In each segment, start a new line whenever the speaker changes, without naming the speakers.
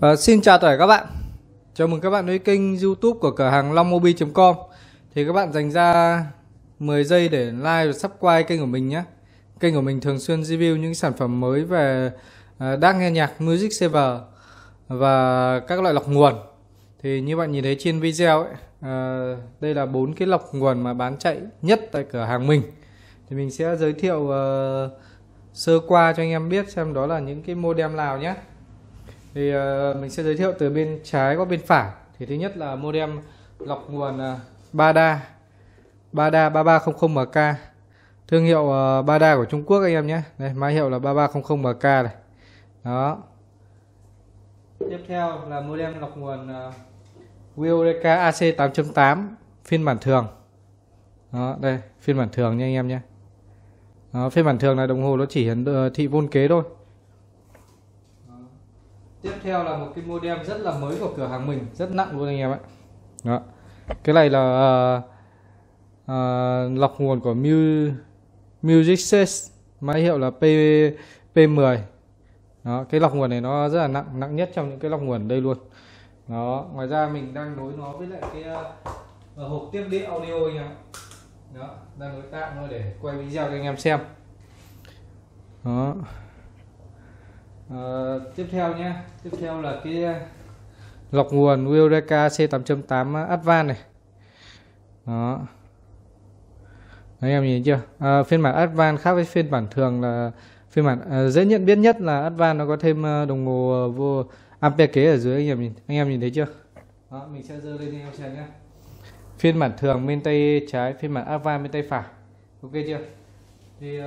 À, xin chào tất cả các bạn. Chào mừng các bạn đến kênh youtube của cửa hàng longmobi.com Thì các bạn dành ra 10 giây để like và subscribe kênh của mình nhé. Kênh của mình thường xuyên review những sản phẩm mới về uh, nghe nhạc, music saver Và các loại lọc nguồn. Thì như bạn nhìn thấy trên video ấy uh, Đây là bốn cái lọc nguồn mà bán chạy nhất tại cửa hàng mình. Thì mình sẽ giới thiệu uh, sơ qua cho anh em biết xem đó là những cái modem nào nhé thì uh, mình sẽ giới thiệu từ bên trái qua bên phải. Thì thứ nhất là modem lọc nguồn uh, Bada. Bada 3300MK thương hiệu uh, Bada của Trung Quốc anh em nhé. Đây mã hiệu là 3300MK này. Đó. Tiếp theo là modem lọc nguồn uh, Eureka AC 8.8 phiên bản thường. Đó đây phiên bản thường nha anh em nhé. Đó, phiên bản thường là đồng hồ nó chỉ hiển thị vôn kế thôi tiếp theo là một cái modem rất là mới của cửa hàng mình rất nặng luôn anh em ạ. Đó. Cái này là uh, uh, lọc nguồn của Mu Music Sys mã hiệu là P P10 đó cái lọc nguồn này nó rất là nặng nặng nhất trong những cái lọc nguồn đây luôn. Đó ngoài ra mình đang nối nó với lại cái uh, hộp tiếp đĩa audio anh em đó đang nối tạm thôi để quay video cho anh em xem. Đó à, tiếp theo nhé. Tiếp theo là cái ờ, lọc nguồn Eureka C8.8 ờ, Advan này. Đó. Anh em nhìn chưa? À, phiên bản Advan khác với phiên bản thường là phiên bản à, dễ nhận biết nhất là Advan nó có thêm đồng hồ vô ampere kế ở dưới anh em nhìn anh em nhìn thấy chưa? Đó, mình sẽ dơ lên cho anh em xem nhé. Phiên bản thường bên tay trái phiên bản Advan bên tay phải. Ok chưa? Thì uh,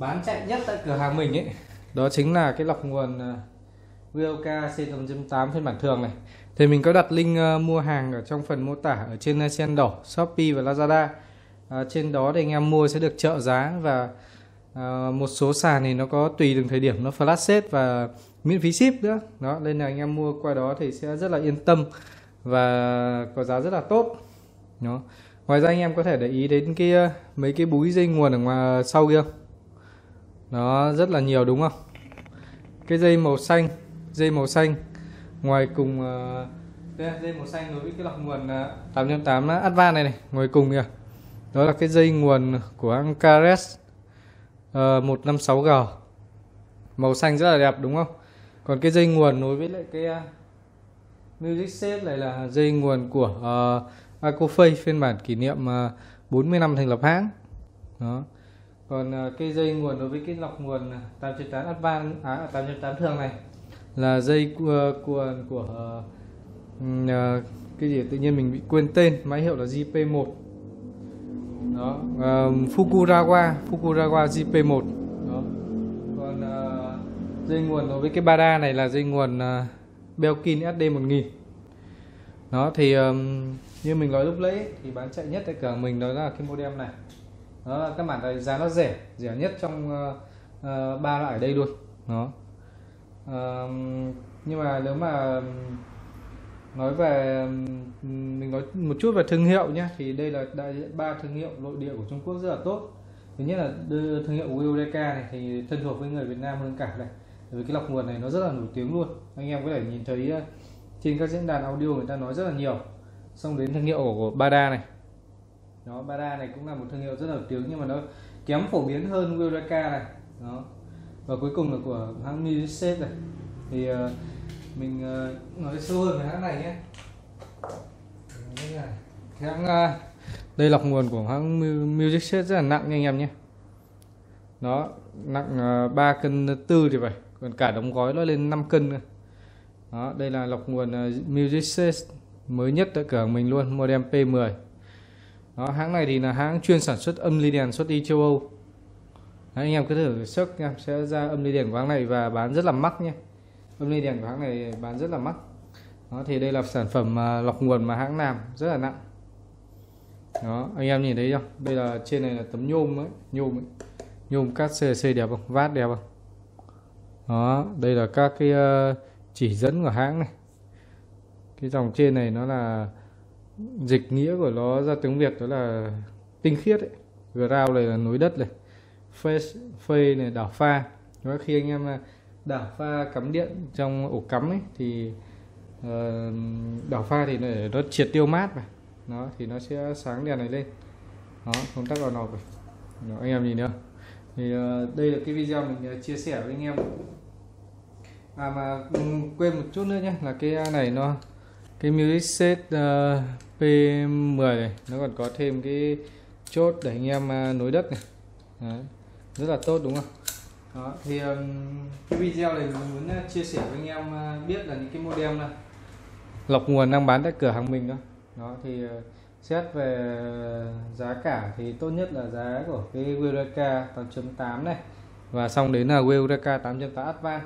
bán chạy nhất tại cửa hàng mình ấy. Đó chính là cái lọc nguồn VOK C8.8 phiên bản thường này. Thì mình có đặt link uh, mua hàng ở trong phần mô tả ở trên ờ, sen đỏ Shopee và Lazada. À, trên đó thì anh em mua sẽ được trợ giá và uh, một số sàn thì nó có tùy từng thời điểm nó flash sale và miễn phí ship nữa. Đó nên là anh em mua qua đó thì sẽ rất là yên tâm và có giá rất là tốt. Đó. ngoài ra anh em có thể để ý đến cái mấy cái búi dây nguồn ở ngoài sau kia nó rất là nhiều đúng không? Cái dây màu xanh dây màu xanh. Ngoài cùng uh, đây, dây màu xanh đối với cái lọc nguồn ờ, uh, 808 Adva này này ngoài cùng kìa. Đó là cái dây nguồn của hãng uh, 156G màu xanh rất là đẹp đúng không? Còn cái dây nguồn nối với lại cái ờ, uh, Music Set này là dây nguồn của uh, Acophase phiên bản kỷ niệm uh, 40 năm thành lập hãng. Đó còn uh, cái dây nguồn đối với cái lọc nguồn ờ, 898 Advan à 898 thường này là dây ờ, cuộn của uh, uh, cái gì tự nhiên mình bị quên tên máy hiệu là JP1 đó uh, Fukurawa Fukurawa JP1 đó. Còn uh, dây nguồn đối với cái Bada này là dây nguồn uh, Belkin SD1000 đó thì um, như mình nói lúc nãy thì bán chạy nhất tại cửa mình đó là cái modem này đó các bản này giá nó rẻ rẻ nhất trong uh, ba loại ở đây luôn. Đó. Uh, nhưng mà nếu mà nói về mình nói một chút về thương hiệu nhé thì đây là đại diện ba thương hiệu nội địa của Trung Quốc rất là tốt. Thứ nhất là thương hiệu Eureka này thì thân thuộc với người Việt Nam hơn cả này. Vì cái lọc nguồn này nó rất là nổi tiếng luôn. Anh em có thể nhìn thấy ờ, trên các diễn đàn audio người ta nói rất là nhiều. Xong đến thương hiệu của Bada này đó Bada này cũng là một thương hiệu rất nổi tiếng nhưng mà nó kém phổ biến hơn Eureka này. Đó. Và cuối cùng là của hãng Music này. Thì uh, mình uh, nói sâu hơn về hãng này nhé. Hãng uh, đây lọc nguồn của hãng Music Set rất là nặng nha anh em nhé. Nó nặng uh, 3 cân tư thì vậy còn cả đóng gói nó lên 5 cân nữa. đó đây là lọc nguồn uh, Music Set mới nhất tại cửa mình luôn model P10 đó, hãng này thì là hãng chuyên sản xuất âm ly đèn xuất đi châu Âu. Đấy, anh em cứ thử sức nha sẽ ra âm ly đèn của hãng này và bán rất là mắc nhé. Âm ly đèn của hãng này bán rất là mắc. Đó thì đây là sản phẩm à, lọc nguồn mà hãng làm rất là nặng. Đó anh em nhìn thấy không đây là trên này là tấm nhôm ấy nhôm ấy. nhôm cắt cc đẹp không? Vát đẹp không? Đó đây là các cái uh, chỉ dẫn của hãng này. Cái dòng trên này nó là dịch nghĩa của nó ra tiếng Việt đó là tinh khiết ấy. Ground này là núi đất này. Face, phê này đảo pha. và khi anh em à, đảo pha cắm điện trong ổ cắm ấy thì uh, đảo pha thì nó, nó triệt tiêu mát mà nó thì nó sẽ sáng đèn này lên đó công tắc vào nọc đó, anh em nhìn nữa thì uh, đây là cái video mình uh, chia sẻ với anh em à mà ừ, quên một chút nữa nhé là cái này nó cái music set uh, P10 này nó còn có thêm cái chốt để anh em à, nối đất này. Đấy. rất là tốt đúng không? Đó thì um, cái video này mình muốn à, chia sẻ với anh em à, biết là những cái model này lọc nguồn đang bán tại cửa hàng mình đó đó thì uh, xét về giá cả thì tốt nhất là giá của cái Eureka 8.8 này. Và xong đến là Eureka 8.8 Advan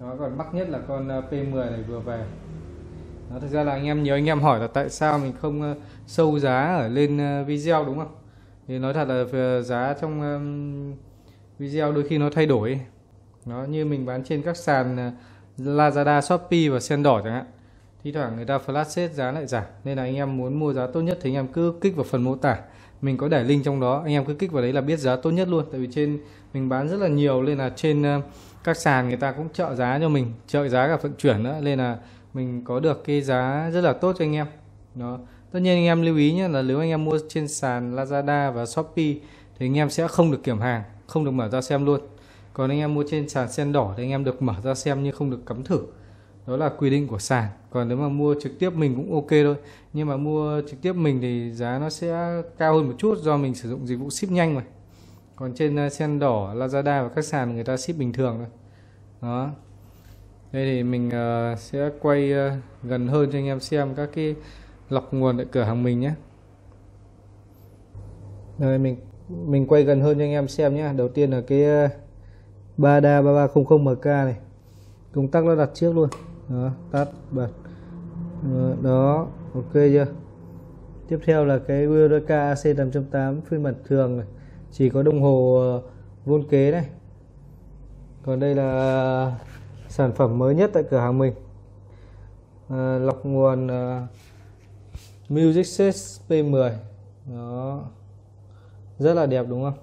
đó còn mắc nhất là con P10 này vừa về đó, thực ra là anh em nhiều anh em hỏi là tại sao mình không uh, sâu giá ở lên uh, video đúng không? Thì nói thật là giá trong um, video đôi khi nó thay đổi. Nó như mình bán trên các sàn uh, Lazada, Shopee và sen đỏ chẳng hạn. Thi thoảng người ta flash sale giá lại giảm nên là anh em muốn mua giá tốt nhất thì anh em cứ kích vào phần mô tả. Mình có để link trong đó anh em cứ kích vào đấy là biết giá tốt nhất luôn. Tại vì trên mình bán rất là nhiều nên là trên các sàn người ta cũng trợ giá cho mình trợ giá cả vận chuyển nữa. Nên là mình có được cái giá rất là tốt cho anh em. Đó. Tất nhiên anh em lưu ý nhé là nếu anh em mua trên sàn Lazada và Shopee thì anh em sẽ không được kiểm hàng, không được mở ra xem luôn. Còn anh em mua trên sàn sen đỏ thì anh em được mở ra xem nhưng không được cắm thử. Đó là quy định của sàn. Còn nếu mà mua trực tiếp mình cũng ok thôi. Nhưng mà mua trực tiếp mình thì giá nó sẽ cao hơn một chút do mình sử dụng dịch vụ ship nhanh mà. Còn trên ờ, sen đỏ, Lazada và các sàn người ta ship bình thường thôi. Đó đây thì mình uh, sẽ quay uh, gần hơn cho anh em xem các cái lọc nguồn tại cửa hàng mình nhé. Đây mình mình quay gần hơn cho anh em xem nhé. Đầu tiên là cái uh, Bada 3300MK này. Công tắc nó đặt trước luôn. Đó tắt bật. Đó ok chưa? Tiếp theo là cái VRK AC 8.8 phiên bản thường này. Chỉ có đồng hồ ờ, vôn kế này. Còn đây là sản phẩm mới nhất tại cửa hàng mình. À, lọc nguồn uh, Music Set P10 đó. Rất là đẹp đúng không?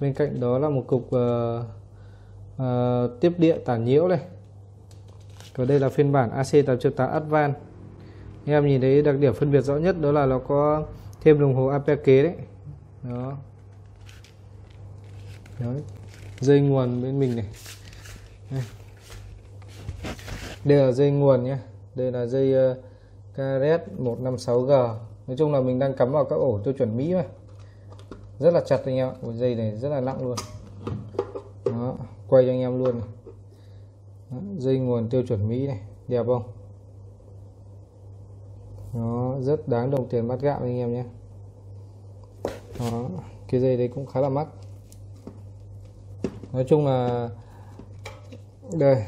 Bên cạnh đó là một cục uh, uh, tiếp địa tản nhiễu này. Còn đây là phiên bản AC808 Advan anh em nhìn thấy đặc điểm phân biệt rõ nhất đó là nó có thêm đồng hồ ampere kế đấy. Đó. Đấy. dây nguồn bên mình này đây. đây là dây nguồn nhé. Đây là dây uh, Caret 156G nói chung là mình đang cắm vào các ổ tiêu chuẩn Mỹ mà. Rất là chặt anh em ạ. Dây này rất là nặng luôn. Đó quay cho anh em luôn này. Đó, dây nguồn tiêu chuẩn Mỹ này. Đẹp không? Nó rất đáng đồng tiền bát gạo anh em nhé. Đó cái dây đấy cũng khá là mắc. Nói chung là đây.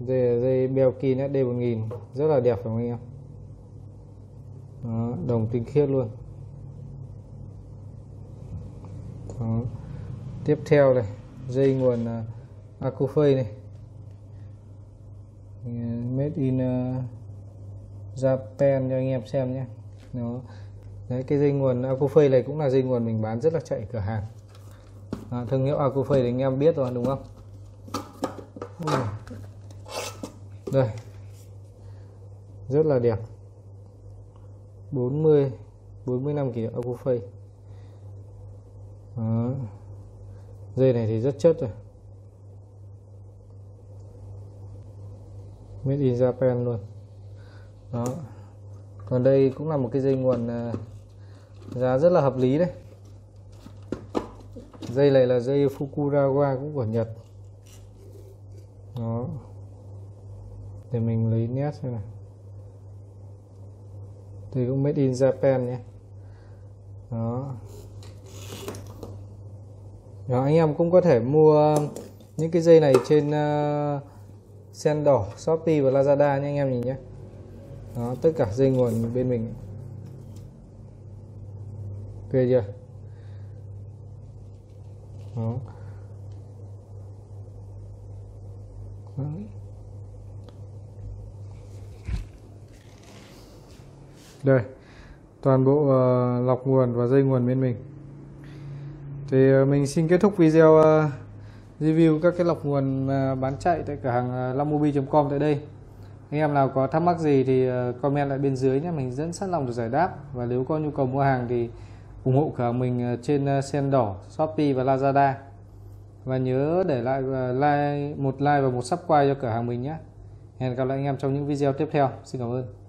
Dây là dây Belkin SD1000 rất là đẹp phải không anh em? Đó, đồng tinh khiết luôn. Đó. tiếp theo này dây nguồn à, uh, Acufei này. Made in uh, Japan cho anh em xem nhé. Nó đấy cái dây nguồn Acufei này cũng là dây nguồn mình bán rất là chạy cửa hàng. À, thương hiệu Acufei thì anh em biết rồi đúng không? Đây. Rất là đẹp. 40 45 kg Acufay đó. dây này thì rất chất rồi. Made in Japan luôn. Đó. Còn đây cũng là một cái dây nguồn à, giá rất là hợp lý đấy. Dây này là dây Fukurawa cũng của Nhật đó. Để mình lấy nét xem này thì cũng made in Japan nhé. Đó. Đó anh em cũng có thể mua những cái dây này trên uh, sen đỏ Shopee và Lazada nhé anh em nhìn nhé. Đó tất cả dây nguồn bên mình. Ok chưa? Đó. đó đây toàn bộ uh, lọc nguồn và dây nguồn bên mình. Thì uh, mình xin kết thúc video uh, review các cái lọc nguồn bán chạy tại cửa hàng à, lamobi.com tại đây. Anh em nào có thắc mắc gì thì comment lại bên dưới nhé. Mình rất sẵn lòng được giải đáp. Và nếu có nhu cầu mua hàng thì ủng hộ cửa hàng mình trên sen đỏ shopee và lazada và nhớ để lại ờ, like, một like và một subscribe cho cửa hàng mình nhé. Hẹn gặp lại anh em trong những video tiếp theo. Xin cảm ơn.